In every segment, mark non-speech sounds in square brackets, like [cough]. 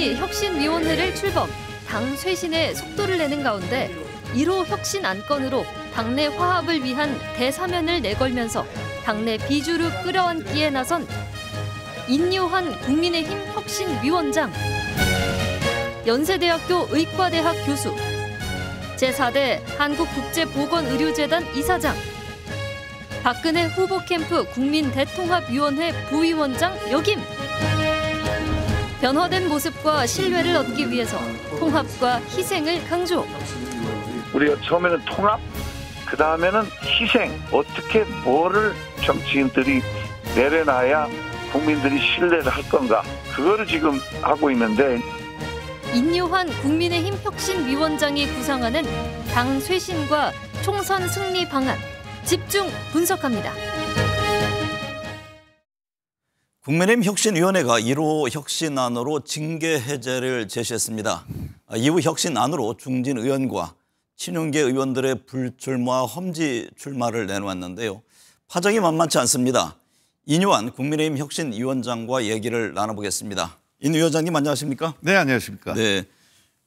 혁신위원회를 출범, 당 쇄신에 속도를 내는 가운데 1호 혁신 안건으로 당내 화합을 위한 대사면을 내걸면서 당내 비주류 끌어안기에 나선 인요한 국민의힘 혁신위원장, 연세대학교 의과대학 교수, 제4대 한국국제보건의료재단 이사장, 박근혜 후보 캠프 국민대통합위원회 부위원장 역임. 변화된 모습과 신뢰를 얻기 위해서 통합과 희생을 강조. 우리가 처음에는 통합, 그 다음에는 희생. 어떻게 뭐를 정치인들이 내려놔야 국민들이 신뢰를 할 건가. 그거를 지금 하고 있는데 인요한 국민의힘 혁신 위원장이 구상하는 당 쇄신과 총선 승리 방안 집중 분석합니다. 국민의힘 혁신위원회가 1호 혁신안으로 징계 해제를 제시했습니다. 아, 이후 혁신안으로 중진 의원과 친윤계 의원들의 불출마 험지 출마를 내놓았는데요. 파장이 만만치 않습니다. 인요한 국민의힘 혁신위원장과 얘기를 나눠보겠습니다. 인 위원장님 안녕하십니까? 네, 안녕하십니까? 네.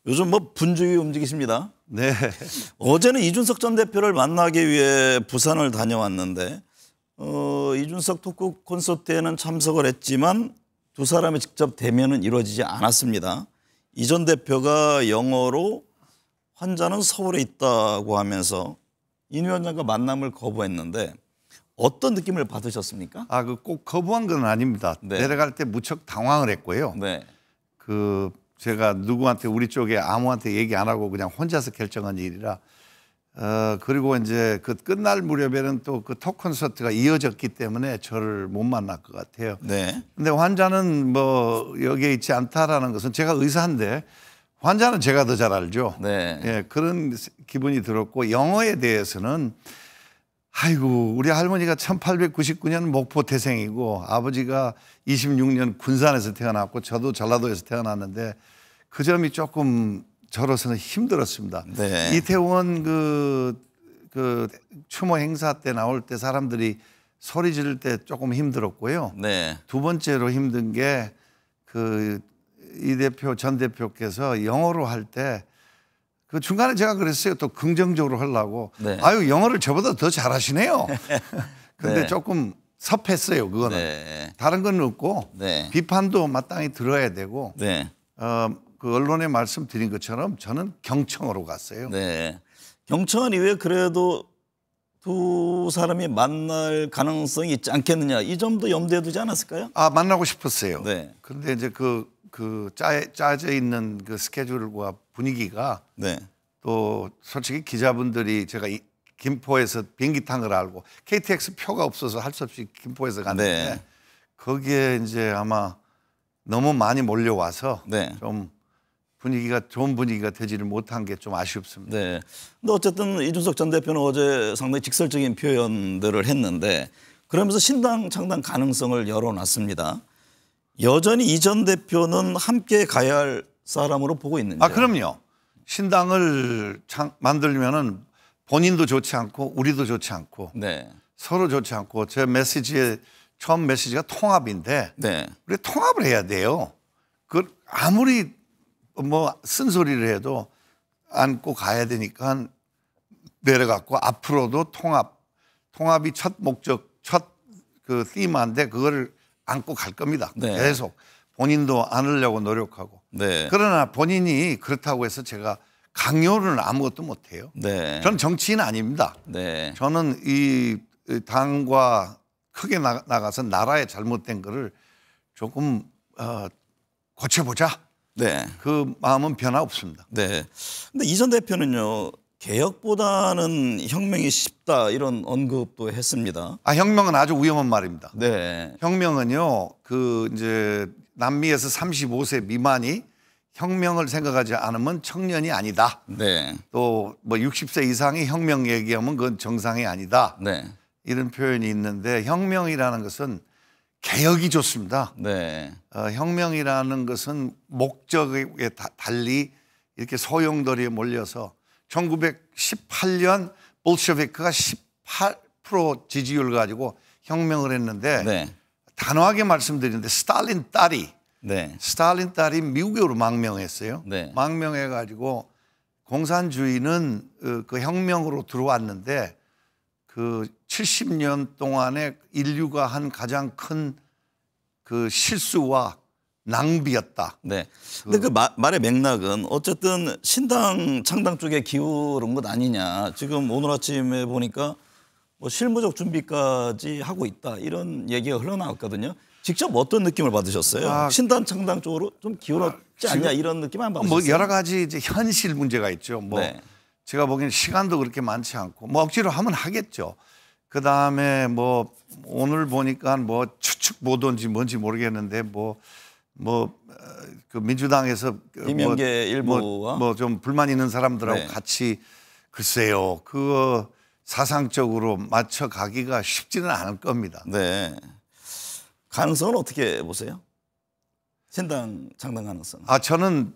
요즘 뭐 분주히 움직이십니다. 네. 어제는 이준석 전 대표를 만나기 위해 부산을 다녀왔는데 어, 이준석 토크 콘서트에는 참석을 했지만 두 사람의 직접 대면은 이루어지지 않았습니다. 이 전 대표가 영어로 환자는 서울에 있다고 하면서 인 위원장과 만남을 거부했는데 어떤 느낌을 받으셨습니까? 아, 그 꼭 거부한 건 아닙니다. 네. 내려갈 때 무척 당황을 했고요. 네. 그 제가 누구한테 우리 쪽에 아무한테 얘기 안 하고 그냥 혼자서 결정한 일이라 어 그리고 이제 그 끝날 무렵에는 또 그 톡 콘서트가 이어졌기 때문에 저를 못 만날 것 같아요. 네. 근데 환자는 뭐 여기에 있지 않다라는 것은 제가 의사인데 환자는 제가 더 잘 알죠. 네. 예, 그런 기분이 들었고 영어에 대해서는 아이고 우리 할머니가 1899년 목포 태생이고 아버지가 26년 군산에서 태어났고 저도 전라도에서 태어났는데 그 점이 조금 저로서는 힘들었습니다. 네. 이태원 그, 그 추모 행사 때 나올 때 사람들이 소리 지를 때 조금 힘들었고요. 네. 두 번째로 힘든 게 그 이 대표 전 대표께서 영어로 할 때 그 중간에 제가 그랬어요. 또 긍정적으로 하려고. 네. 아유 영어를 저보다 더 잘하시네요. [laughs] 근데 네. 조금 섭했어요. 그거는 네. 다른 건 없고 네. 비판도 마땅히 들어야 되고 네. 어, 그 언론에 말씀드린 것처럼 저는 경청으로 갔어요. 네. 경청한 이후에 그래도 두 사람이 만날 가능성이 있지 않겠느냐 이 점도 염두에 두지 않았을까요? 아 만나고 싶었어요. 네. 그런데 이제 그, 그 짜, 짜져 있는 그 스케줄과 분위기가 네. 또 솔직히 기자분들이 제가 이, 김포에서 비행기 탄 걸 알고 KTX 표가 없어서 할 수 없이 김포에서 갔는데 네. 거기에 이제 아마 너무 많이 몰려와서 네. 좀 분위기가 좋은 분위기가 되지를 못한 게 좀 아쉽습니다. 네. 근데 어쨌든 이준석 전 대표는 어제 상당히 직설적인 표현들을 했는데 그러면서 신당 창당 가능성을 열어놨습니다. 여전히 이 전 대표는 함께 가야 할 사람으로 보고 있는지. 아 그럼요. 신당을 창, 만들면은 본인도 좋지 않고 우리도 좋지 않고 네. 서로 좋지 않고 제 메시지의 처음 메시지가 통합인데 네. 우리 통합을 해야 돼요. 그 아무리 뭐 쓴소리를 해도 안고 가야 되니까 내려갔고 앞으로도 통합 통합이 첫 목적 첫그 팀인데 그거를 안고 갈 겁니다. 네. 계속 본인도 안으려고 노력하고 네. 그러나 본인이 그렇다고 해서 제가 강요는 아무것도 못 해요. 네. 저는 정치인 아닙니다. 네. 저는 이 당과 크게 나- 나가서 나라의 잘못된 거를 조금 어, 고쳐보자. 네. 그 마음은 변화 없습니다. 네. 근데 이전 대표는요. 개혁보다는 혁명이 쉽다 이런 언급도 했습니다. 아 혁명은 아주 위험한 말입니다. 네. 혁명은요 그 이제 남미에서 35세 미만이 혁명을 생각하지 않으면 청년이 아니다. 네. 또 뭐 60세 이상이 혁명 얘기하면 그건 정상이 아니다. 네. 이런 표현이 있는데 혁명이라는 것은 개혁이 좋습니다. 네. 어, 혁명이라는 것은 목적에 다- 달리 이렇게 소용돌이에 몰려서 1918년 볼셰비크가 18% 지지율 가지고 혁명을 했는데 네. 단호하게 말씀드리는데 스탈린 딸이 네. 스탈린 딸이 미국으로 망명했어요. 네. 망명해 가지고 공산주의는 어, 그 혁명으로 들어왔는데 그 70년 동안에 인류가 한 가장 큰 그 실수와 낭비였다. 네. 근데 그 마- 말의 맥락은 어쨌든 신당 창당 쪽에 기울은 것 아니냐. 지금 오늘 아침에 보니까 뭐 실무적 준비까지 하고 있다. 이런 얘기가 흘러나왔거든요. 직접 어떤 느낌을 받으셨어요? 아, 신당 창당 쪽으로 좀 기울었지 않냐 이런 느낌 안 받으셨어요? 뭐 여러 가지 이제 현실 문제가 있죠. 뭐 네. 제가 보기엔 시간도 그렇게 많지 않고 뭐 억지로 하면 하겠죠. 그 다음에 뭐 오늘 보니까 뭐 추측 보도인지 뭔지 모르겠는데 뭐 뭐그 민주당에서 그 이명계 일부와 뭐좀 불만 있는 사람들하고 네. 같이 글쎄요 그 사상적으로 맞춰 가기가 쉽지는 않을 겁니다. 네. 가능성은 어떻게 보세요? 신당 창당 가능성. 아 저는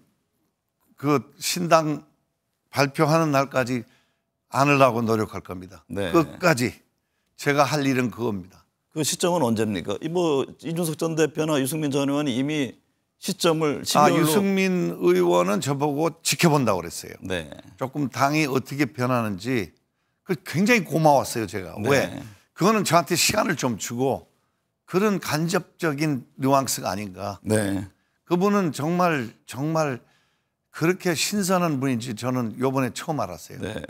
그 신당 발표하는 날까지 안으려고 노력할 겁니다. 네. 끝까지 제가 할 일은 그겁니다. 그 시점은 언제입니까? 이뭐 이준석 전 대표나 유승민 전 의원이 이미 시점을 12월로 아 유승민 의원은 저보고 지켜본다고 그랬어요. 네. 조금 당이 어떻게 변하는지 그 굉장히 고마웠어요 제가 네. 왜 그거는 저한테 시간을 좀 주고 그런 간접적인 뉘앙스가 아닌가 네. 그분은 정말 정말 그렇게 신선한 분인지 저는 요번에 처음 알았어요. 네.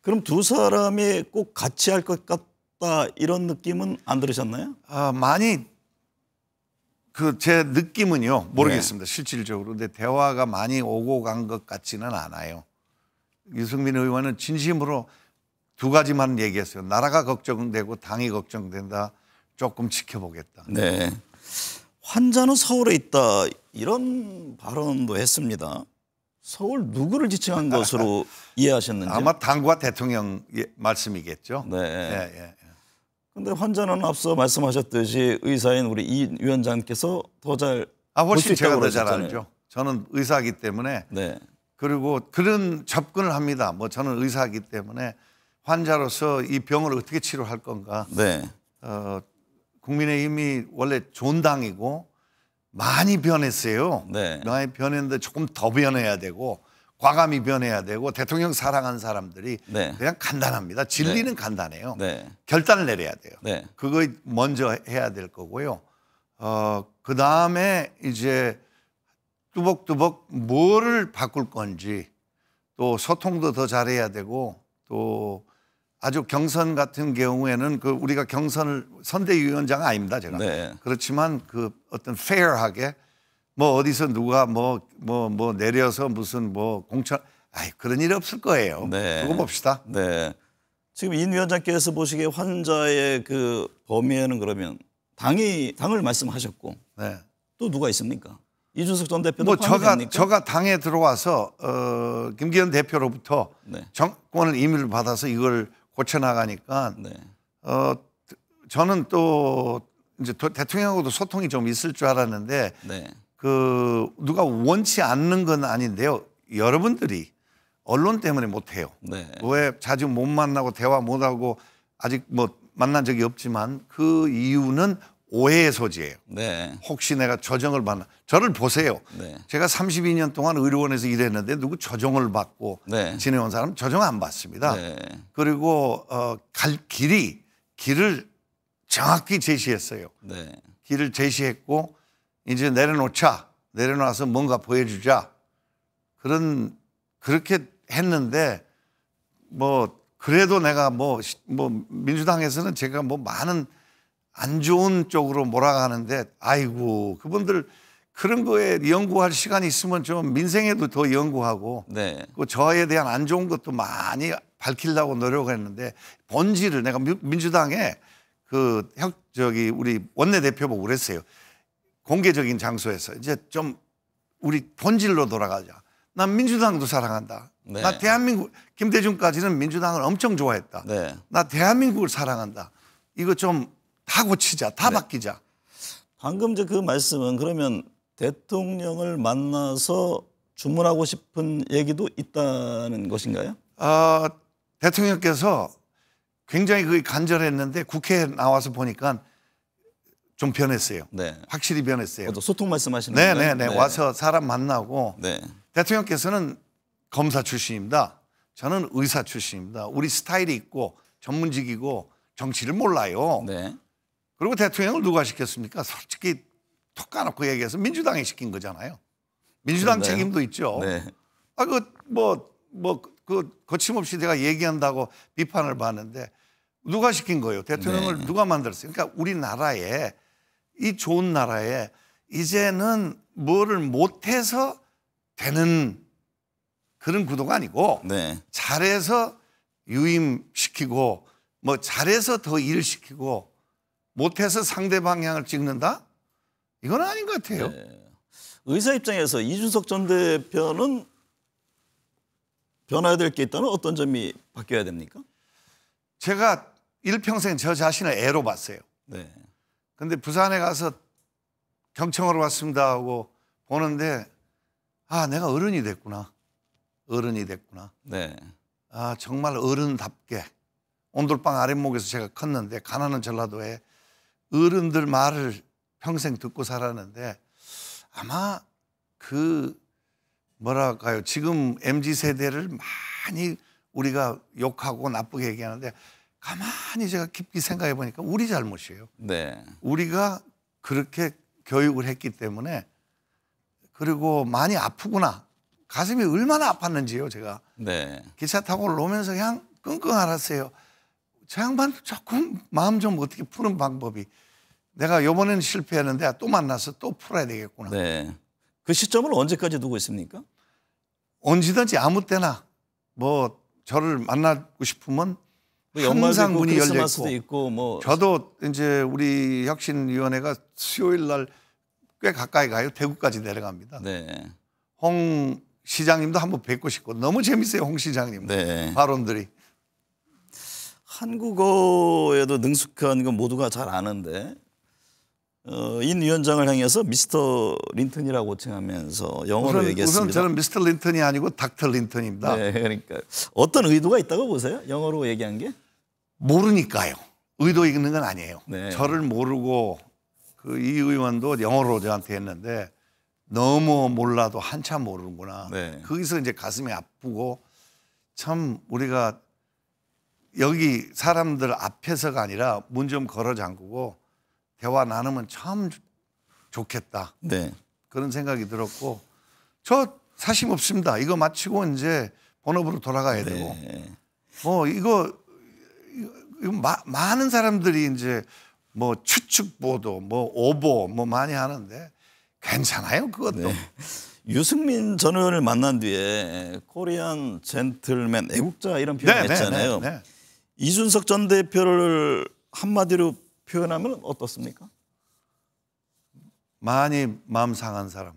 그럼 두 사람이 꼭 같이 할 것 같다 이런 느낌은 안 들으셨나요? 아, 많이 그 제 느낌은요 모르겠습니다 실질적으로 근데 대화가 많이 오고 간 것 같지는 않아요. 유승민 의원은 진심으로 두 가지만 얘기했어요. 나라가 걱정되고 당이 걱정된다. 조금 지켜보겠다. 네. 환자는 서울에 있다 이런 발언도 했습니다. 서울 누구를 지칭한 것으로 [laughs] 이해하셨는지? 아마 당과 대통령 의 말씀이겠죠. 네. 예, 예. 근데 환자는 앞서 말씀하셨듯이 의사인 우리 이 위원장께서 더 잘 아 훨씬 제가 더 잘. 알죠. 저는 의사이기 때문에 네. 그리고 그런 접근을 합니다. 뭐 저는 의사이기 때문에 환자로서 이 병을 어떻게 치료할 건가. 네. 어, 국민의힘이 원래 좋은 당이고 많이 변했어요. 네. 많이 변했는데 조금 더 변해야 되고 과감히 변해야 되고 대통령 사랑한 사람들이 네. 그냥 간단합니다. 진리는 간단해요. 네. 결단을 내려야 돼요. 네. 그거 먼저 해야 될 거고요. 어, 그 다음에 이제 뚜벅뚜벅 뭐를 바꿀 건지 또 소통도 더 잘해야 되고 또 아주 경선 같은 경우에는 그 우리가 경선을 선대위원장 아닙니다 제가 네. 그렇지만 그 어떤 페어하게 뭐 어디서 누가 뭐 뭐뭐 내려서 무슨 뭐 공천 아이 그런 일이 없을 거예요. 네. 두고 봅시다. 네. 지금 인 위원장께서 보시기에 환자의 그 범위에는 그러면 당이 당을 말씀하셨고 네. 또 누가 있습니까? 이준석 전 대표도 뭐 저가 됩니까? 저가 당에 들어와서 어, 김기현 대표로부터 네. 정권을 임의를 받아서 이걸 고쳐 나가니까 네. 어, 저는 또 이제 도- 대통령하고도 소통이 좀 있을 줄 알았는데 네. 그 누가 원치 않는 건 아닌데요. 여러분들이 언론 때문에 못 해요. 네. 왜 자주 못 만나고 대화 못 하고 아직 뭐 만난 적이 없지만 그 이유는 오해의 소지예요. 네. 혹시 내가 조정을 받나 저를 보세요. 네. 제가 32년 동안 의료원에서 일했는데 누구 조정을 받고 네. 지내온 사람 조정 안 받습니다. 네. 그리고 어, 갈 길이 길을 정확히 제시했어요. 네. 길을 제시했고 이제 내려놓자 내려놔서 뭔가 보여주자 그런 그렇게 했는데 뭐 그래도 내가 뭐, 시- 뭐 민주당에서는 제가 뭐 많은 안 좋은 쪽으로 몰아가는데 아이고 그분들 그런 거에 연구할 시간이 있으면 좀 민생에도 더 연구하고 네. 그 저에 대한 안 좋은 것도 많이 밝히려고 노력했는데 본질을 내가 미- 민주당에 그 형, 저기 우리 원내대표 보고 그랬어요. 공개적인 장소에서 이제 좀 우리 본질로 돌아가자. 난 민주당도 사랑한다. 네. 나 대한민국 김대중까지는 민주당을 엄청 좋아했다. 네. 나 대한민국을 사랑한다. 이거 좀 다 고치자, 다 네. 바뀌자. 방금 이제 그 말씀은 그러면 대통령을 만나서 주문하고 싶은 얘기도 있다는 것인가요? 어, 대통령께서 굉장히 그게 간절했는데 국회에 나와서 보니까 좀 변했어요. 네. 확실히 변했어요. 또 소통 말씀하시는 네, 건가요? 네, 네. 와서 사람 만나고 네. 대통령께서는 검사 출신입니다. 저는 의사 출신입니다. 우리 스타일이 있고 전문직이고 정치를 몰라요. 네. 그리고 대통령을 누가 시켰습니까? 솔직히 톡 까놓고 얘기해서 민주당이 시킨 거잖아요. 민주당 그런가요? 책임도 있죠. 네. 아, 그, 뭐, 뭐, 그, 거침없이 제가 얘기한다고 비판을 받는데 누가 시킨 거예요? 대통령을 네. 누가 만들었어요? 그러니까 우리나라에 이 좋은 나라에 이제는 뭐를 못해서 되는 그런 구도가 아니고 네. 잘해서 유임시키고 뭐 잘해서 더 일을 시키고 못해서 상대 방향을 찍는다? 이건 아닌 것 같아요. 의사 입장에서 이준석 전 대표는 변화해야 될 게 있다면 어떤 점이 바뀌어야 됩니까? 제가 일평생 저 자신을 애로 봤어요. 네. 근데 부산에 가서 경청하러 왔습니다 하고 보는데 아 내가 어른이 됐구나 어른이 됐구나 네. 아 정말 어른답게 온돌방 아랫목에서 제가 컸는데 가난한 전라도에 어른들 말을 평생 듣고 살았는데 아마 그 뭐랄까요 지금 mz 세대를 많이 우리가 욕하고 나쁘게 얘기하는데 가만히 제가 깊게 생각해 보니까 우리 잘못이에요. 네. 우리가 그렇게 교육을 했기 때문에 그리고 많이 아프구나. 가슴이 얼마나 아팠는지요, 제가. 네. 기차 타고 올라오면서 그냥 끙끙 앓았어요. 저 양반 조금 마음 좀 어떻게 푸는 방법이. 내가 요번에는 실패했는데 또 만나서 또 풀어야 되겠구나. 네. 그 시점을 언제까지 두고 있습니까? 언제든지 아무 때나 뭐 저를 만나고 싶으면 뭐 항상 문이 열려 있고. 있고 뭐 저도 이제 우리 혁신위원회가 수요일 날 꽤 가까이 가요. 대구까지 내려갑니다. 네. 홍 시장님도 한번 뵙고 싶고 너무 재밌어요. 홍 시장님 네. 발언들이. 한국어에도 능숙한 건 모두가 잘 아는데 어, 인 위원장을 향해서 미스터 린턴이라고 호칭하면서 영어로 우선, 얘기했습니다. 우선 저는 미스터 린턴이 아니고 닥터 린턴입니다. 네, 그러니까 어떤 의도가 있다고 보세요? 영어로 얘기한 게? 모르니까요. 의도 있는 건 아니에요. 네. 저를 모르고 그 이 의원도 영어로 저한테 했는데 너무 몰라도 한참 모르는구나. 네. 거기서 이제 가슴이 아프고 참 우리가 여기 사람들 앞에서가 아니라 문 좀 걸어 잠그고 대화 나누면 참 좋겠다. 네. 그런 생각이 들었고 저 사심 없습니다. 이거 마치고 이제 본업으로 돌아가야 되고 네. 뭐 이거, 이거, 마- 많은 사람들이 이제 뭐 추측 보도 뭐 오보 뭐 많이 하는데 괜찮아요 그것도 네. 유승민 전 의원을 만난 뒤에 코리안 젠틀맨 애국자 이런 표현 네, 네, 했잖아요. 네, 네. 이준석 전 대표를 한마디로 표현하면 어떻습니까? 많이 마음 상한 사람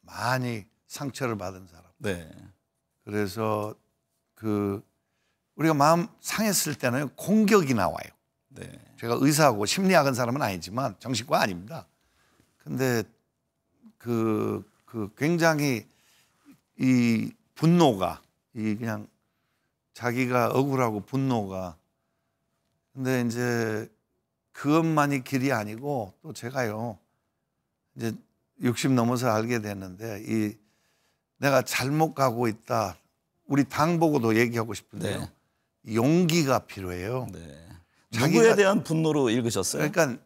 많이 상처를 받은 사람 네. 그래서 그 우리가 마음 상했을 때는 공격이 나와요 네. 제가 의사하고 심리학은 사람은 아니지만 정신과 아닙니다. 근데 그, 그 굉장히 이 분노가 이 그냥 자기가 억울하고 분노가 근데 이제 그것만이 길이 아니고 또 제가요 이제 60 넘어서 알게 됐는데 이 내가 잘못 가고 있다 우리 당 보고도 얘기하고 싶은데요 용기가 필요해요. 네. 누구에 대한 분노로 읽으셨어요? 그러니까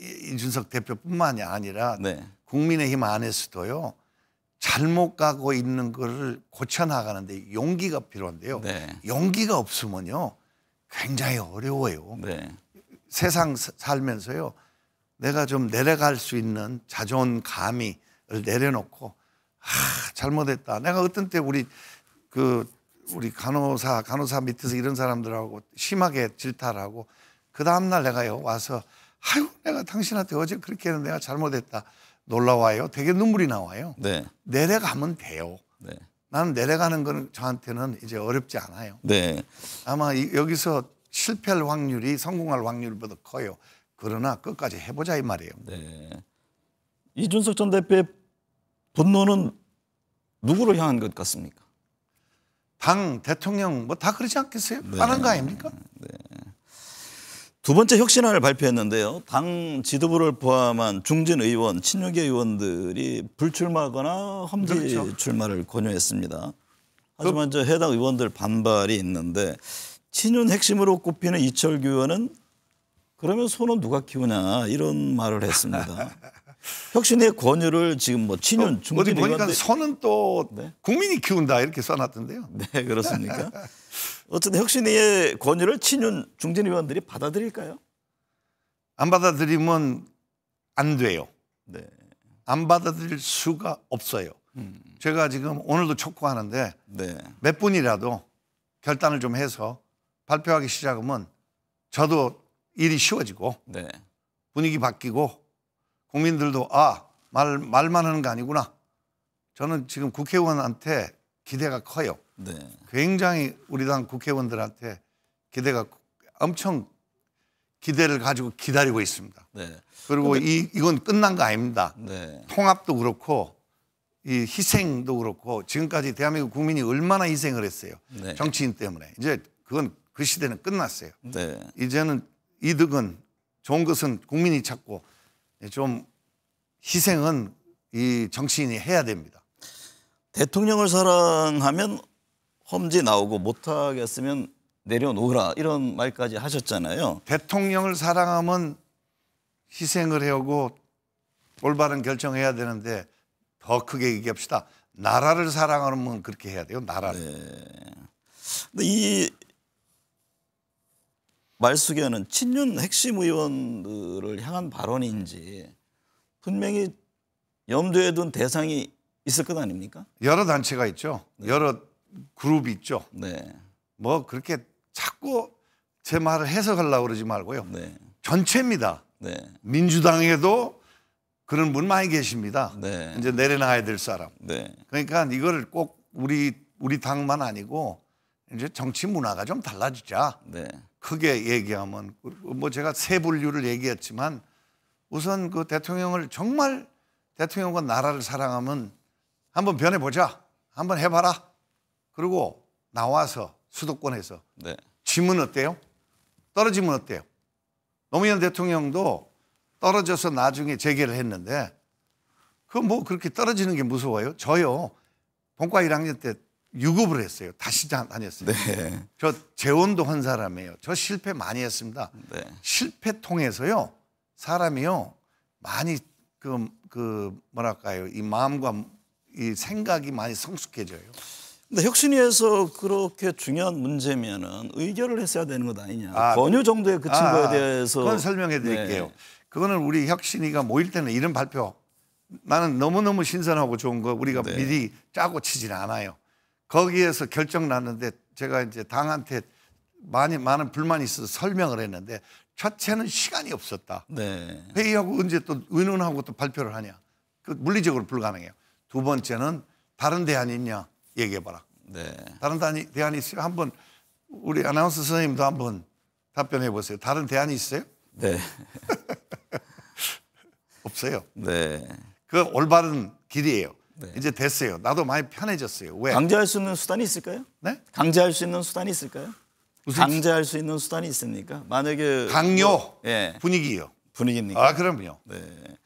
이- 이준석 대표뿐만이 아니라 네. 국민의힘 안에서도요 잘못 가고 있는 거를 고쳐 나가는데 용기가 필요한데요. 네. 용기가 없으면요 굉장히 어려워요. 네. 세상 사- 살면서요 내가 좀 내려갈 수 있는 자존감이를 내려놓고 아 잘못했다. 내가 어떤 때 우리 그 우리 간호사 간호사 밑에서 이런 사람들하고 심하게 질타를 하고 그 다음 날 내가요 와서 아유 내가 당신한테 어제 그렇게 했는데 내가 잘못했다 놀라워요. 되게 눈물이 나와요. 네. 내려가면 돼요. 네. 나는 내려가는 거는 저한테는 이제 어렵지 않아요. 네. 아마 이- 여기서 실패할 확률이 성공할 확률보다 커요. 그러나 끝까지 해보자 이 말이에요. 네. 이준석 전 대표의 분노는 누구를 향한 것 같습니까? 당 대통령 뭐 다 그러지 않겠어요? 네. 빠른 거 아닙니까? 두 번째 혁신안을 발표했는데요. 당 지도부를 포함한 중진 의원, 친윤계 의원들이 불출마하거나 험지 그렇죠. 출마를 권유했습니다. 하지만 저 해당 의원들 반발이 있는데 친윤 핵심으로 꼽히는 이철규 의원은 그러면 손은 누가 키우냐 이런 말을 했습니다. [laughs] 혁신의 권유를 지금 뭐 친윤 어디 중진 보니까 의원들 손은 또 네. 국민이 키운다 이렇게 써놨던데요. 네 그렇습니까? 어쨌든 혁신의 권유를 친윤 중진 의원들이 받아들일까요? 안 받아들이면 안 돼요. 네. 안 받아들일 수가 없어요. 제가 지금 오늘도 촉구하는데 네. 몇 분이라도 결단을 좀 해서 발표하기 시작하면 저도 일이 쉬워지고 네. 분위기 바뀌고 국민들도 아, 말, 말만 하는 거 아니구나. 저는 지금 국회의원한테 기대가 커요. 네. 굉장히 우리 당 국회의원들한테 기대가 엄청 기대를 가지고 기다리고 있습니다. 네. 그리고 이, 이건 끝난 거 아닙니다. 네. 통합도 그렇고 이 희생도 그렇고 지금까지 대한민국 국민이 얼마나 희생을 했어요. 네. 정치인 때문에. 이제 그건 그 시대는 끝났어요. 네. 이제는 이득은 좋은 것은 국민이 찾고 좀 희생은 이 정치인이 해야 됩니다. 대통령을 사랑하면 험지 나오고 못하겠으면 내려놓으라 이런 말까지 하셨잖아요. 대통령을 사랑하면 희생을 하고 올바른 결정해야 되는데 더 크게 얘기합시다. 나라를 사랑하면 그렇게 해야 돼요. 나라를. 근데 이 말숙에는 친윤 핵심 의원들을 향한 발언인지 분명히 염두에 둔 대상이 있을 것 아닙니까? 여러 단체가 있죠. 여러 그룹이 있죠. 네. 뭐 그렇게 자꾸 제 말을 해석하려고 그러지 말고요. 네. 전체입니다. 네. 민주당에도 그런 분 많이 계십니다. 네. 이제 내려놔야 될 사람. 네. 그러니까 이거를 꼭 우리 우리 당만 아니고 이제 정치 문화가 좀 달라지자. 네. 크게 얘기하면 뭐 제가 세 분류를 얘기했지만 우선 그 대통령을 정말 대통령과 나라를 사랑하면 한번 변해보자. 한번 해봐라. 그리고 나와서 수도권에서 네. 지면 어때요? 떨어지면 어때요? 노무현 대통령도 떨어져서 나중에 재개를 했는데 그 뭐 그렇게 떨어지는 게 무서워요? 저요. 본과 1학년 때 유급을 했어요. 다시 다- 다녔어요. 네. 저 재혼도 한 사람이에요. 저 실패 많이 했습니다. 네. 실패 통해서요 사람이요 많이 그, 그 뭐랄까요 이 마음과 이 생각이 많이 성숙해져요. 근데 혁신위에서 그렇게 중요한 문제면은 의결을 했어야 되는 것 아니냐. 아, 권유 정도에 그친 아, 거에 대해서 그건 설명해 드릴게요. 네. 그거는 우리 혁신이가 모일 때는 이런 발표 나는 너무너무 신선하고 좋은 거 우리가 네. 미리 짜고 치지는 않아요. 거기에서 결정 났는데 제가 이제 당한테 많이 많은 불만이 있어서 설명을 했는데 첫째는 시간이 없었다. 네. 회의하고 언제 또 의논하고 또 발표를 하냐. 그 물리적으로 불가능해요. 두 번째는 다른 대안이 있냐 얘기해봐라. 네. 다른 대안이, 대안이 있어요? 한번 우리 아나운서 선생님도 한번 답변해 보세요. 다른 대안이 있어요? 네. [laughs] 없어요. 네. 그 올바른 길이에요. 네. 이제 됐어요. 나도 많이 편해졌어요. 왜? 강제할 수 있는 수단이 있을까요? 네? 강제할 수 있는 수단이 있을까요? 강제할 수 있는 수단이 있습니까? 만약에 강요 뭐, 예 분위기요. 분위기입니까? 아 그럼요. 네.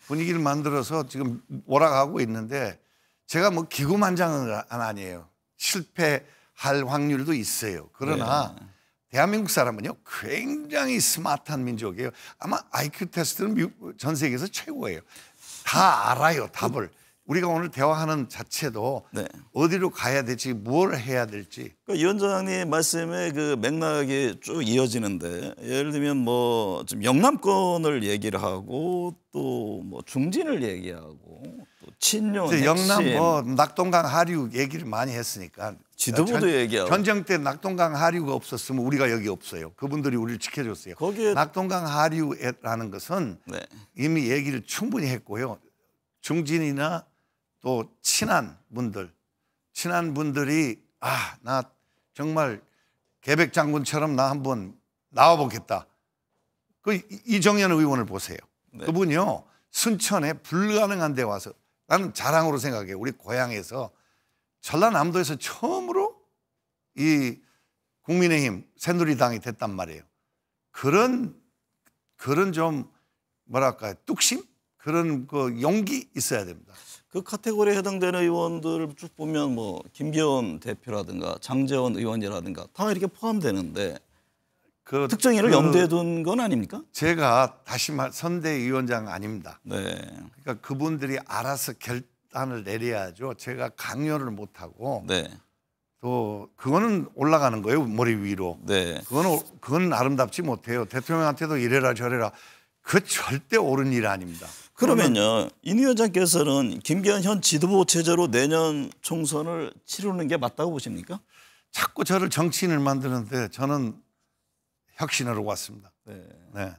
분위기를 만들어서 지금 오락하고 있는데 제가 뭐 기구만장은 아니에요. 실패할 확률도 있어요. 그러나 네. 대한민국 사람은요 굉장히 스마트한 민족이에요. 아마 IQ 테스트는 미국- 전 세계에서 최고예요. 다 알아요 답을. 우리가 오늘 대화하는 자체도 네. 어디로 가야 될지 뭘 해야 될지 그 위원장님 말씀에 그 맥락이 쭉 이어지는데 예를 들면 뭐좀 영남권을 얘기를 하고 또 뭐 중진을 얘기하고 또 친윤 영남 뭐 낙동강 하류 얘기를 많이 했으니까 지도부도 전- 얘기하고. 전쟁 때 낙동강 하류가 없었으면 우리가 여기 없어요. 그분들이 우리를 지켜줬어요. 거기에- 낙동강 하류라는 것은 네. 이미 얘기를 충분히 했고요. 중진이나 또 친한 분들, 친한 분들이 아 나 정말 계백 장군처럼 나 한번 나와보겠다. 그 이- 이정현 의원을 보세요. 네. 그분이요 순천에 불가능한 데 와서 나는 자랑으로 생각해요. 우리 고향에서 전라남도에서 처음으로 이 국민의힘 새누리당이 됐단 말이에요. 그런 그런 좀 뭐랄까 뚝심 그런 그 용기 있어야 됩니다. 그 카테고리에 해당되는 의원들을 쭉 보면 뭐 김기현 대표라든가 장재원 의원이라든가 다 이렇게 포함되는데 그 특정인을 그 염두에 둔 건 아닙니까? 제가 다시 말 선대위원장 아닙니다. 네. 그러니까 그분들이 알아서 결단을 내려야죠. 제가 강요를 못 하고 네. 또 그거는 올라가는 거예요 머리 위로. 네. 그거는 그건 아름답지 못해요. 대통령한테도 이래라 저래라. 그 절대 옳은 일 아닙니다. 그러면요. 인 위원장께서는 김기현 현 지도부 체제로 내년 총선을 치르는 게 맞다고 보십니까? 자꾸 저를 정치인을 만드는데 저는 혁신으로 왔습니다. 네. 네.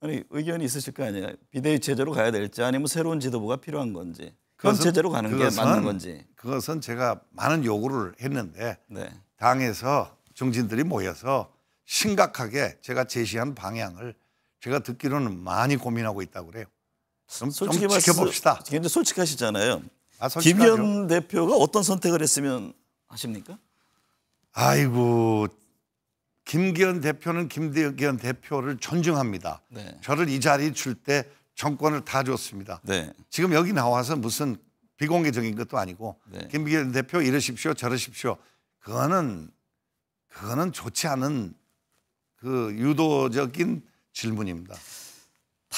아니 의견이 있으실 거 아니에요. 비대위 체제로 가야 될지 아니면 새로운 지도부가 필요한 건지 현 그것은- 체제로 가는 게 그것은- 맞는 건지. 그것은 제가 많은 요구를 했는데 네. 당에서 정진들이 모여서 심각하게 제가 제시한 방향을 제가 듣기로는 많이 고민하고 있다고 그래요. 좀, 솔직히 좀 지켜봅시다. 굉장히 솔직하시잖아요. 아. 김기현 대표가 어떤 선택을 했으면 하십니까? 아이고 김기현 대표는 김기현 대표를 존중합니다. 네. 저를 이 자리에 줄 때 정권을 다 줬습니다. 네. 지금 여기 나와서 무슨 비공개적인 것도 아니고 네. 김기현 대표 이러십시오 저러십시오 그거는 그거는 좋지 않은 그 유도적인 질문입니다.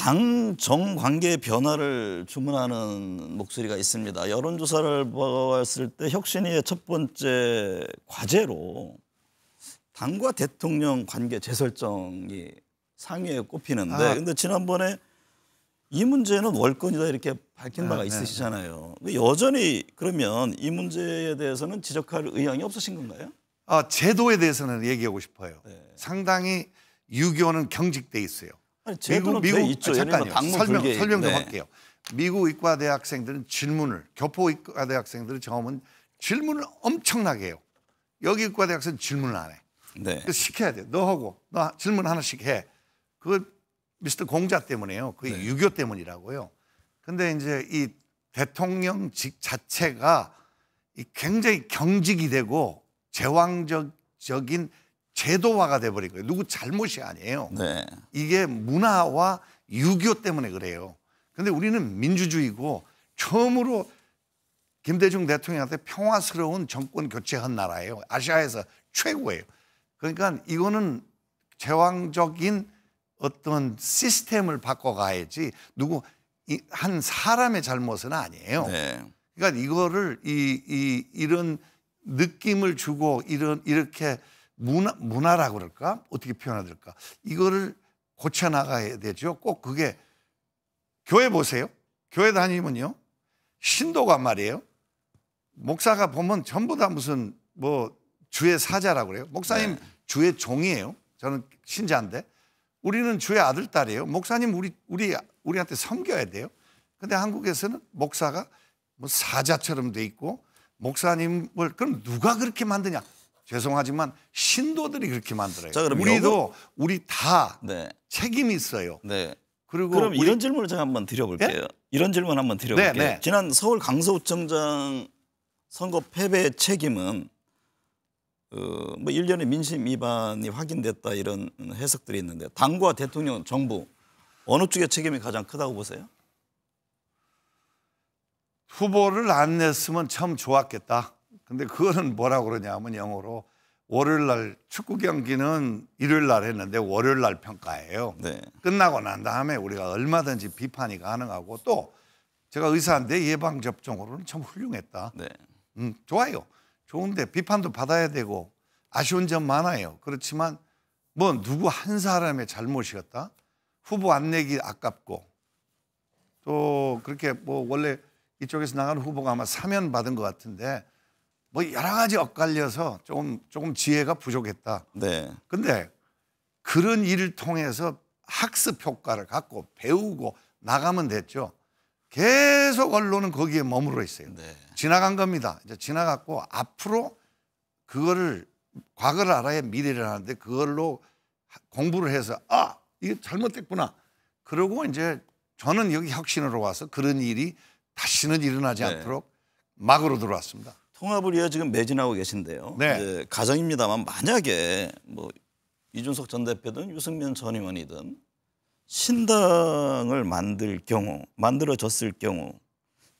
당 정 관계 변화를 주문하는 목소리가 있습니다. 여론조사를 봤을 때 혁신위의 첫 번째 과제로 당과 대통령 관계 재설정이 상위에 꼽히는데 아. 근데 지난번에 이 문제는 월권이다 이렇게 밝힌 바가 네, 네, 있으시잖아요. 여전히 그러면 이 문제에 대해서는 지적할 의향이 없으신 건가요? 아, 제도에 대해서는 얘기하고 싶어요. 네. 상당히 유교는 경직돼 있어요. 아니, 제도는 돼 있죠. 아, 잠깐요. 설명. 설명 좀 네. 할게요. 미국 의과 대학생들은 질문을 교포 의과 대학생들은 처음은 질문을 엄청나게 해요. 여기 의과 대학생 질문을 안 해. 네. 그 시켜야 돼. 너 하고 너 질문 하나씩 해. 그거 미스터 공자 때문에요. 그게 네. 유교 때문이라고요. 근데 이제 이 대통령직 자체가 이 굉장히 경직이 되고 제왕적인 제도화가 돼 버린 거예요. 누구 잘못이 아니에요. 네. 이게 문화와 유교 때문에 그래요. 근데 우리는 민주주의고 처음으로 김대중 대통령한테 평화스러운 정권 교체한 나라예요. 아시아에서 최고예요. 그러니까 이거는 제왕적인 어떤 시스템을 바꿔가야지 누구 이- 한 사람의 잘못은 아니에요. 네. 그러니까 이거를 이, 이 이런 느낌을 주고 이런 이렇게 문화 문화라고 그럴까 어떻게 표현해야 될까 이거를 고쳐 나가야 되죠. 꼭 그게 교회 보세요. 교회 다니면요 신도가 말이에요. 목사가 보면 전부 다 무슨 뭐 주의 사자라고 그래요. 목사님 네. 주의 종이에요. 저는 신자인데 우리는 주의 아들 딸이에요. 목사님 우리 우리 우리한테 섬겨야 돼요. 근데 한국에서는 목사가 뭐 사자처럼 돼 있고 목사님을 그럼 누가 그렇게 만드냐? 죄송하지만 신도들이 그렇게 만들어요. 자, 그럼 우리도 우리 다 네. 책임이 있어요. 네. 그리고 그럼 우리- 이런 질문을 제가 한번 드려볼게요. 이런 질문 한번 드려볼게요. 네, 네. 지난 서울 강서구청장 선거 패배 책임은 어, 뭐 일련의 민심 위반이 확인됐다 이런 해석들이 있는데 당과 대통령, 정부 어느 쪽의 책임이 가장 크다고 보세요? 후보를 안 냈으면 참 좋았겠다. 근데 그거는 뭐라고 그러냐면 영어로 월요일 날 축구 경기는 일요일 날 했는데 월요일 날 평가해요. 네. 끝나고 난 다음에 우리가 얼마든지 비판이 가능하고 또 제가 의사인데 예방 접종으로는 참 훌륭했다. 네. 음, 좋아요. 좋은데 비판도 받아야 되고 아쉬운 점 많아요. 그렇지만 뭐 누구 한 사람의 잘못이었다. 후보 안 내기 아깝고 또 그렇게 뭐 원래 이쪽에서 나가는 후보가 아마 사면 받은 것 같은데 뭐 여러 가지 엇갈려서 조금 조금 지혜가 부족했다. 네. 근데 그런 일을 통해서 학습 효과를 갖고 배우고 나가면 됐죠. 계속 언론은 거기에 머물러 있어요. 네. 지나간 겁니다. 이제 지나갔고 앞으로 그거를 과거를 알아야 미래를 하는데 그걸로 하- 공부를 해서 아 이게 잘못됐구나. 그러고 이제 저는 여기 혁신으로 와서 그런 일이 다시는 일어나지 네. 않도록 막으로 들어왔습니다. 통합을 위해 지금 매진하고 계신데요. 네. 가정입니다만 만약에 뭐 이준석 전 대표든 유승민 전 의원이든 신당을 만들 경우, 만들어졌을 경우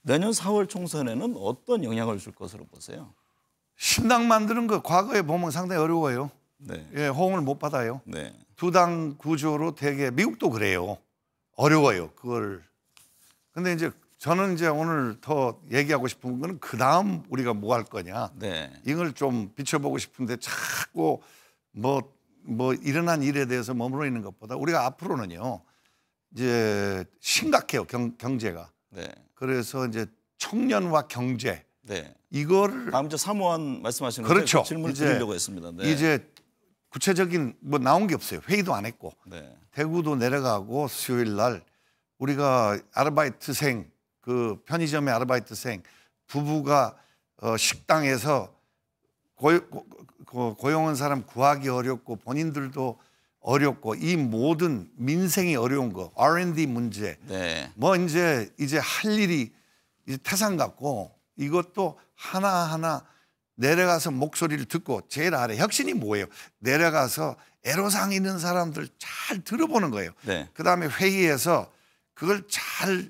내년 4월 총선에는 어떤 영향을 줄 것으로 보세요? 신당 만드는 거 과거에 보면 상당히 어려워요. 네. 예, 호응을 못 받아요. 네. 두당 구조로 되게 미국도 그래요. 어려워요. 그걸. 근데 이제 저는 이제 오늘 더 얘기하고 싶은 거는 그 다음 우리가 뭐 할 거냐. 네. 이걸 좀 비춰보고 싶은데 자꾸 뭐, 뭐 일어난 일에 대해서 머물러 있는 것보다 우리가 앞으로는요. 이제 심각해요. 경, 경제가. 네. 그래서 이제 청년과 경제 네. 이거를 다음 주 사무원 말씀하신 그렇죠. 그 질문 이제- 드리려고 했습니다. 네. 이제 구체적인 뭐 나온 게 없어요. 회의도 안 했고 네. 대구도 내려가고 수요일 날 우리가 아르바이트생 그 편의점의 아르바이트생 부부가 어, 식당에서 고용, 고, 고- 고용한 사람 구하기 어렵고 본인들도 어렵고 이 모든 민생이 어려운 거 R&D 문제 네. 뭐 이제 이제 할 일이 이제 태산 같고 이것도 하나하나 내려가서 목소리를 듣고 제일 아래 혁신이 뭐예요? 내려가서 애로사항 있는 사람들 잘 들어보는 거예요. 네. 그다음에 회의에서 그걸 잘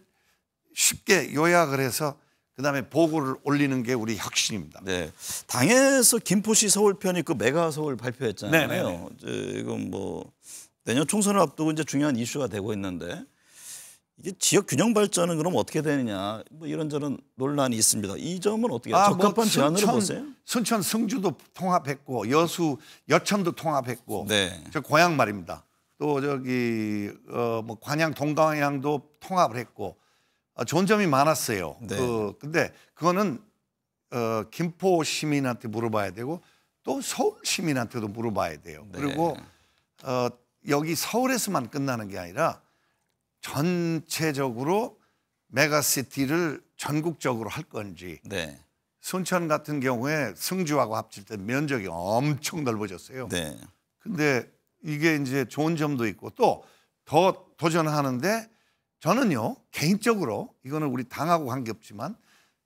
쉽게 요약을 해서 그다음에 보고를 올리는 게 우리 혁신입니다. 네. 당에서 김포시 서울편이 그 메가 서울 발표했잖아요. 네, 네, 네. 지금 뭐 내년 총선을 앞두고 이제 중요한 이슈가 되고 있는데 이게 지역 균형 발전은 그럼 어떻게 되느냐 뭐 이런저런 논란이 있습니다. 이 점은 어떻게 아, 적합한 뭐 제안으로 순천, 보세요? 순천 승주도 통합했고 여수 여천도 통합했고 네. 저 고향 말입니다. 또 저기 어뭐 관양 동강양도 통합을 했고 어, 좋은 점이 많았어요. 네. 그 근데 그거는 어 김포 시민한테 물어봐야 되고 또 서울 시민한테도 물어봐야 돼요. 네. 그리고 어 여기 서울에서만 끝나는 게 아니라 전체적으로 메가시티를 전국적으로 할 건지 네. 순천 같은 경우에 승주하고 합칠 때 면적이 엄청 넓어졌어요. 네. 근데 이게 이제 좋은 점도 있고 또 더 도전하는데 저는요 개인적으로 이거는 우리 당하고 관계없지만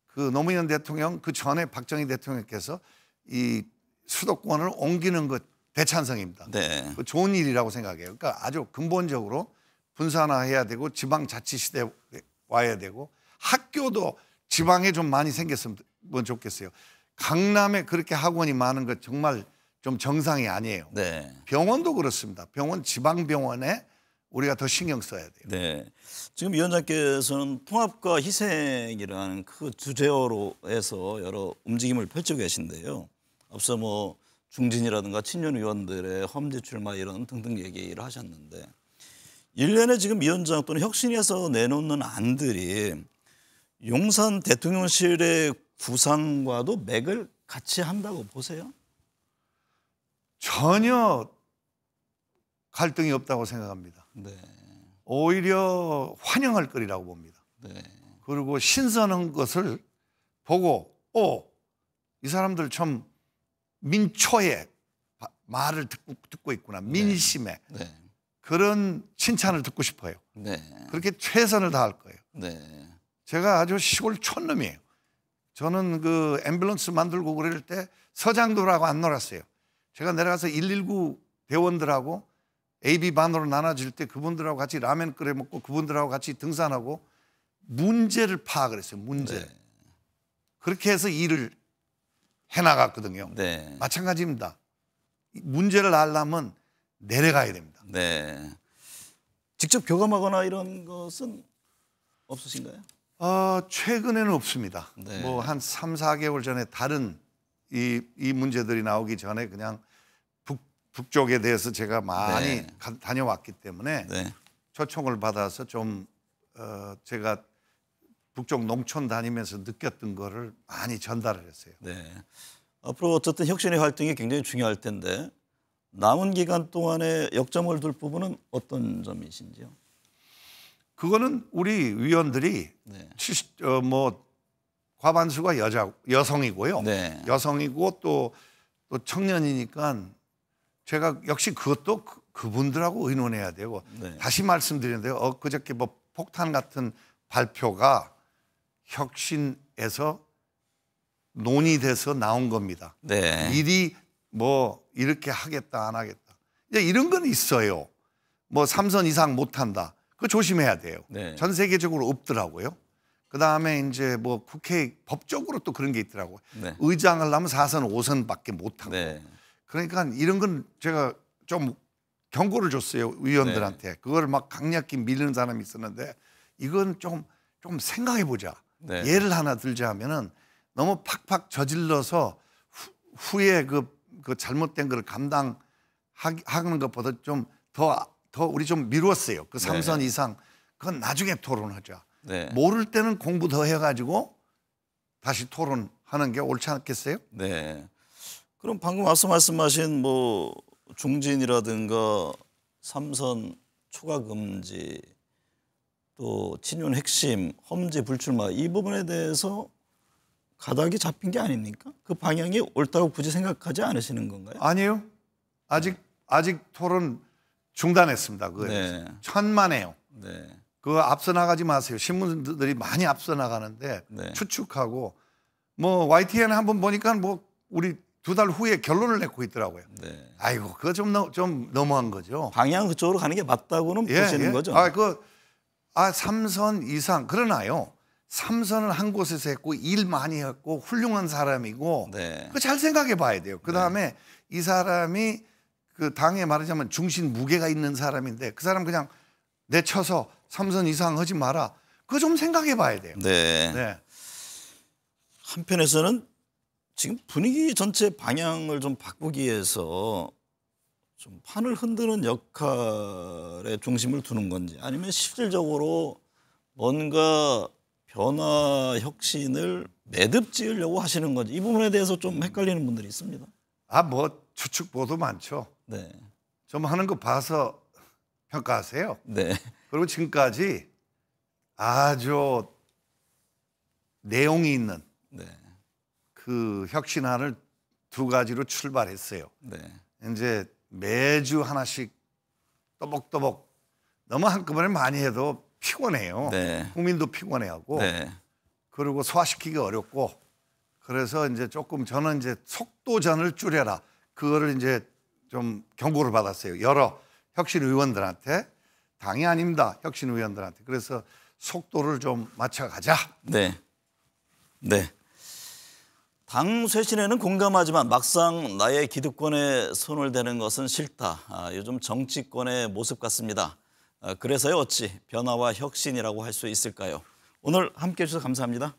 그 노무현 대통령 그 전에 박정희 대통령께서 이 수도권을 옮기는 것 대찬성입니다. 네. 그 좋은 일이라고 생각해요. 그러니까 아주 근본적으로 분산화해야 되고 지방자치 시대 와야 되고 학교도 지방에 좀 많이 생겼으면 좋겠어요. 강남에 그렇게 학원이 많은 것 정말 좀 정상이 아니에요. 네. 병원도 그렇습니다. 병원 지방 병원에 우리가 더 신경 써야 돼요. 네. 지금 위원장께서는 통합과 희생이라는 그 주제어로 해서 여러 움직임을 펼치고 계신데요. 앞서 뭐 중진이라든가 친윤 의원들의 험지 출마 이런 등등 얘기를 하셨는데 일련의 지금 위원장 또는 혁신에서 내놓는 안들이 용산 대통령실의 구상과도 맥을 같이 한다고 보세요? 전혀 갈등이 없다고 생각합니다. 네. 오히려 환영할 거리라고 봅니다. 네. 그리고 신선한 것을 보고 오, 이 사람들 참 민초에 바- 말을 듣고, 듣고 있구나. 민심에 네. 그런 칭찬을 듣고 싶어요. 네. 그렇게 최선을 다할 거예요. 네. 제가 아주 시골 촌놈이에요. 저는 그 앰뷸런스 만들고 그럴 때 서장도라고 안 놀았어요. 제가 내려가서 119 대원들하고 AB 반으로 나눠질 때 그분들하고 같이 라면 끓여 먹고 그분들하고 같이 등산하고 문제를 파악을 했어요. 문제를. 네. 그렇게 해서 일을 해나갔거든요. 네. 마찬가지입니다. 이 문제를 알려면 내려가야 됩니다. 네. 직접 교감하거나 이런 것은 없으신가요? 어, 최근에는 없습니다. 네. 뭐한 3, 4개월 전에 다른 이, 이 문제들이 나오기 전에 그냥 북, 북쪽에 대해서 제가 많이 네. 가- 다녀왔기 때문에 네. 초청을 받아서 좀 어, 제가 북쪽 농촌 다니면서 느꼈던 거를 많이 전달을 했어요. 네. 앞으로 어쨌든 혁신의 활동이 굉장히 중요할 텐데 남은 기간 동안에 역점을 둘 부분은 어떤 점이신지요? 그거는 우리 위원들이 네. 70, 어, 뭐 과반수가 여자 여성이고요. 네. 여성이고 또, 또 청년이니까 제가 역시 그것도 그, 그분들하고 의논해야 되고 네. 다시 말씀드리는데요. 어, 그저께 뭐 폭탄 같은 발표가 혁신에서 논의돼서 나온 겁니다. 네. 미리 뭐 이렇게 하겠다 안 하겠다. 이제 이런 건 있어요. 뭐 삼선 이상 못 한다. 그거 조심해야 돼요. 네. 전 세계적으로 없더라고요. 그 다음에 이제 뭐 국회 법적으로 또 그런 게 있더라고요. 네. 의장을 하면 4선, 5선밖에 못 하고. 네. 그러니까 이런 건 제가 좀 경고를 줬어요 의원들한테. 네. 그걸 막 강력히 밀는 사람이 있었는데 이건 좀 좀 생각해 보자. 네. 예를 하나 들자면은 너무 팍팍 저질러서 후, 후에 그, 그 잘못된 걸 감당하는 것보다 좀 더더 우리 좀 미뤘어요. 그 삼선 이상 그건 나중에 토론하자. 네. 모를 때는 공부 더 해가지고 다시 토론하는 게 옳지 않겠어요? 네. 그럼 방금 앞서 말씀하신 뭐 중진이라든가 삼선 초과 금지 또 친윤 핵심 험지 불출마 이 부분에 대해서 가닥이 잡힌 게 아닙니까? 그 방향이 옳다고 굳이 생각하지 않으시는 건가요? 아니요. 아직 아직 토론 중단했습니다. 그거 네. 천만에요. 네. 그거 앞서 나가지 마세요. 신문들이 많이 앞서 나가는데 네. 추측하고 뭐 YTN 한번 보니까 뭐 우리 두 달 후에 결론을 내고 있더라고요. 네. 아이고 그거 좀, 너, 좀 너무한 거죠. 방향 그쪽으로 가는 게 맞다고는 보시는 거죠? 아, 그, 아, 삼선 이상. 그러나요. 삼선을 한 곳에서 했고, 일 많이 했고, 훌륭한 사람이고, 네. 그거 잘 생각해 봐야 돼요. 그 다음에 이 사람이 그 당에 말하자면 중심 무게가 있는 사람인데, 그 사람 그냥 내쳐서 삼선 이상 하지 마라. 그거 좀 생각해 봐야 돼요. 네. 네. 한편에서는 지금 분위기 전체 방향을 좀 바꾸기 위해서 좀 판을 흔드는 역할에 중심을 두는 건지 아니면 실질적으로 뭔가 변화 혁신을 매듭 지으려고 하시는 건지 이 부분에 대해서 좀 헷갈리는 분들이 있습니다. 아, 뭐 추측 보도 많죠. 네. 좀 하는 거 봐서 평가하세요. 네. 그리고 지금까지 아주 내용이 있는 네. 그 혁신안을 두 가지로 출발했어요. 네. 이제 매주 하나씩 또박또박 너무 한꺼번에 많이 해도 피곤해요. 네. 국민도 피곤해하고 네. 그리고 소화시키기 어렵고 그래서 이제 조금 저는 이제 속도전을 줄여라 그거를 이제 좀 경고를 받았어요. 여러 혁신 의원들한테 당이 아닙니다. 혁신 의원들한테 그래서 속도를 좀 맞춰가자. 네. 네. 당 쇄신에는 공감하지만 막상 나의 기득권에 손을 대는 것은 싫다. 아, 요즘 정치권의 모습 같습니다. 아, 그래서요 어찌 변화와 혁신이라고 할 수 있을까요? 오늘 함께해 주셔서 감사합니다.